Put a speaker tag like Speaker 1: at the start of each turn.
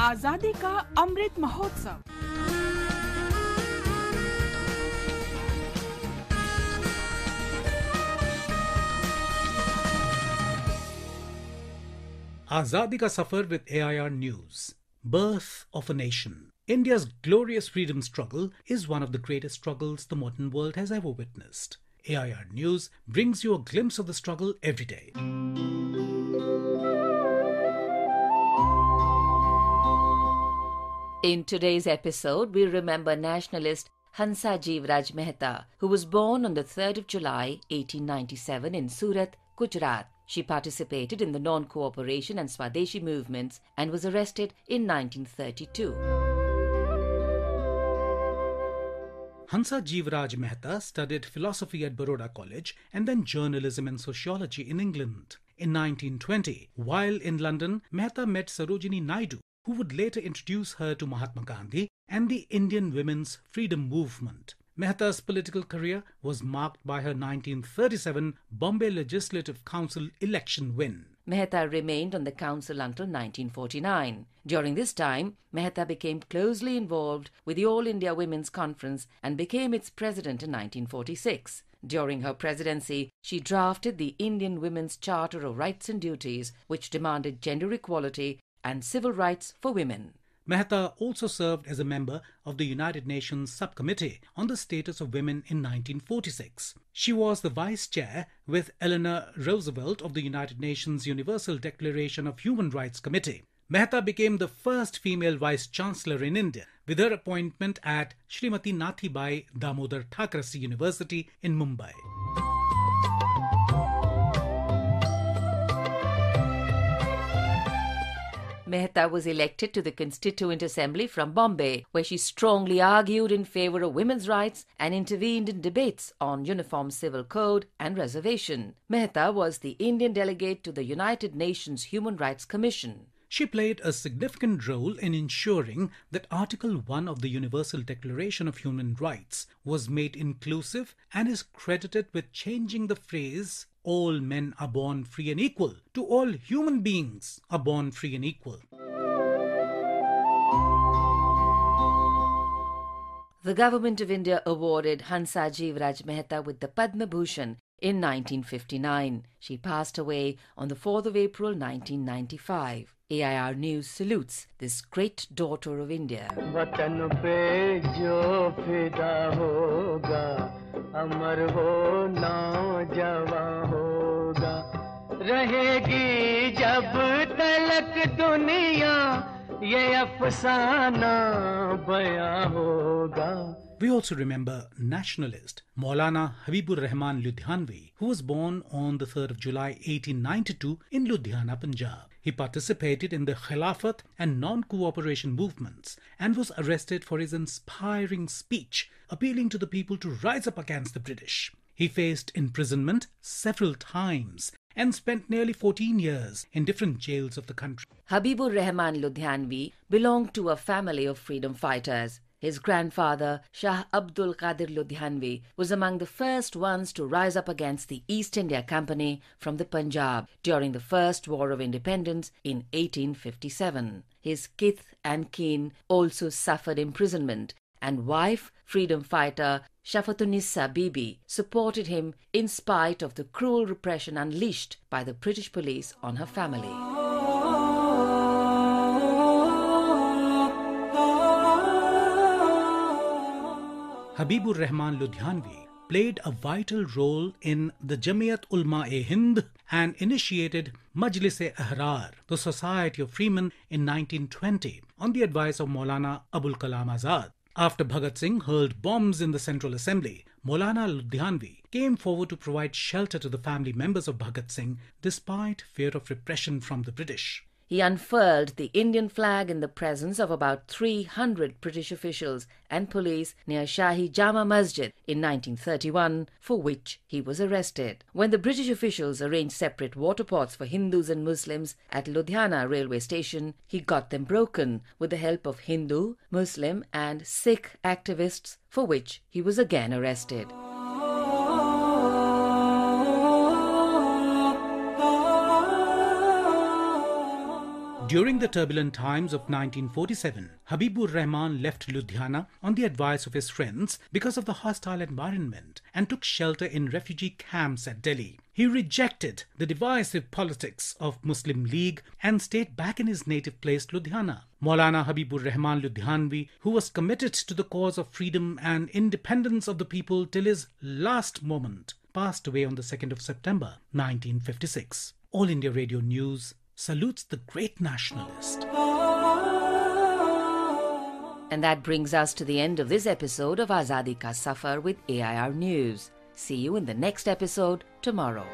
Speaker 1: आजादी का Amrit Mahotsav
Speaker 2: Azadi Ka Safar with AIR News. Birth of a Nation. India's glorious freedom struggle is one of the greatest struggles the modern world has ever witnessed. AIR News brings you a glimpse of the struggle every day.
Speaker 3: In today's episode, we remember nationalist Hansa Jivraj Mehta, who was born on the 3rd of July 1897 in Surat, Gujarat. She participated in the non cooperation and Swadeshi movements and was arrested in 1932.
Speaker 2: Hansa Jivraj Mehta studied philosophy at Baroda College and then journalism and sociology in England. In 1920, while in London, Mehta met Sarojini Naidu, who would later introduce her to Mahatma Gandhi and the Indian women's freedom movement. Mehta's political career was marked by her 1937 Bombay Legislative Council election win.
Speaker 3: Mehta remained on the council until 1949. During this time, Mehta became closely involved with the All India Women's Conference and became its president in 1946. During her presidency, she drafted the Indian Women's Charter of Rights and Duties, which demanded gender equality and civil rights for women.
Speaker 2: Mehta also served as a member of the United Nations Subcommittee on the Status of Women in 1946. She was the vice chair with Eleanor Roosevelt of the United Nations Universal Declaration of Human Rights Committee. Mehta became the first female vice chancellor in India with her appointment at Srimati Nathibai Damodar Thackersey University in Mumbai.
Speaker 3: Mehta was elected to the Constituent Assembly from Bombay, where she strongly argued in favor of women's rights and intervened in debates on uniform civil code and reservation. Mehta was the Indian delegate to the United Nations Human Rights Commission.
Speaker 2: She played a significant role in ensuring that Article 1 of the Universal Declaration of Human Rights was made inclusive and is credited with changing the phrase all men are born free and equal to all human beings are born free and equal.
Speaker 3: The Government of India awarded Hansa Jivraj Mehta with the Padma Bhushan in 1959. She passed away on the 4th of April 1995. AIR News salutes this great daughter of India.
Speaker 4: वतन पे जो फिदा होगा अमर हो नौजवा होगा रहेगी जब तलक दुनिया ये अफसाना बया होगा
Speaker 2: We also remember nationalist Maulana Habibur Rahman Ludhianvi, who was born on the 3rd of July 1892 in Ludhiana, Punjab. He participated in the Khilafat and non-cooperation movements and was arrested for his inspiring speech appealing to the people to rise up against the British. He faced imprisonment several times and spent nearly 14 years in different jails of the country.
Speaker 3: Habibur Rahman Ludhianvi belonged to a family of freedom fighters. His grandfather, Shah Abdul Qadir Ludhianvi, was among the first ones to rise up against the East India Company from the Punjab during the First War of Independence in 1857. His kith and kin also suffered imprisonment, and wife, freedom fighter Shafatunissa Bibi, supported him in spite of the cruel repression unleashed by the British police on her family.
Speaker 2: Habibur Rahman Ludhianvi played a vital role in the Jamiat Ulma-e Hind and initiated Majlis-e Ahrar, the Society of Freemen, in 1920 on the advice of Maulana Abul Kalam Azad. After Bhagat Singh hurled bombs in the Central Assembly, Maulana Ludhianvi came forward to provide shelter to the family members of Bhagat Singh despite fear of repression from the British.
Speaker 3: He unfurled the Indian flag in the presence of about 300 British officials and police near Shahi Jama Masjid in 1931, for which he was arrested. When the British officials arranged separate water pots for Hindus and Muslims at Ludhiana railway station, he got them broken with the help of Hindu, Muslim, and Sikh activists, for which he was again arrested.
Speaker 2: During the turbulent times of 1947, Habibur Rahman left Ludhiana on the advice of his friends because of the hostile environment and took shelter in refugee camps at Delhi. He rejected the divisive politics of Muslim League and stayed back in his native place Ludhiana. Maulana Habibur Rahman Ludhianvi, who was committed to the cause of freedom and independence of the people till his last moment, passed away on the 2nd of September 1956. All India Radio News salutes the great nationalist.
Speaker 3: And that brings us to the end of this episode of Azadi Ka Safar with AIR News. See you in the next episode tomorrow.